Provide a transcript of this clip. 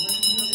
Thank you.